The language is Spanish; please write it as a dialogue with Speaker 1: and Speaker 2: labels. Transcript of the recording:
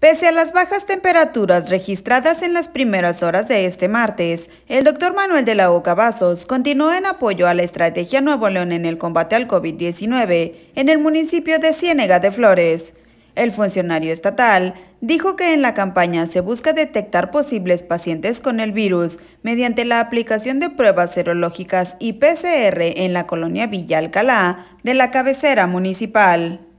Speaker 1: Pese a las bajas temperaturas registradas en las primeras horas de este martes, el doctor Manuel de la Oca Vasos continuó en apoyo a la estrategia Nuevo León en el combate al COVID-19 en el municipio de Ciénega de Flores. El funcionario estatal dijo que en la campaña se busca detectar posibles pacientes con el virus mediante la aplicación de pruebas serológicas y PCR en la colonia Villa Alcalá de la cabecera municipal.